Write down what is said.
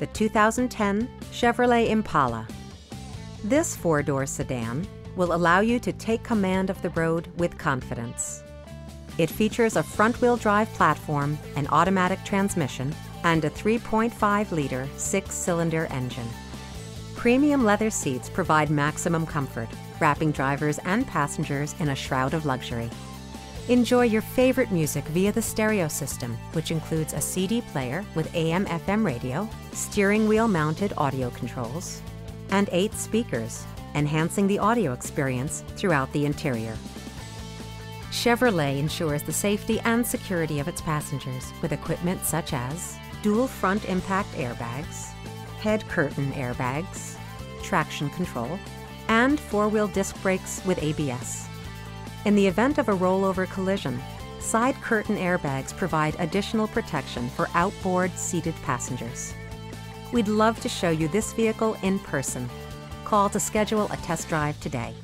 the 2010 Chevrolet Impala. This four-door sedan will allow you to take command of the road with confidence. It features a front-wheel drive platform, an automatic transmission, and a 3.5-liter six-cylinder engine. Premium leather seats provide maximum comfort, wrapping drivers and passengers in a shroud of luxury. Enjoy your favorite music via the stereo system, which includes a CD player with AM FM radio, steering wheel mounted audio controls, and eight speakers, enhancing the audio experience throughout the interior. Chevrolet ensures the safety and security of its passengers with equipment such as dual front impact airbags, head curtain airbags, traction control, and four-wheel disc brakes with ABS. In the event of a rollover collision, side curtain airbags provide additional protection for outboard seated passengers. We'd love to show you this vehicle in person. Call to schedule a test drive today.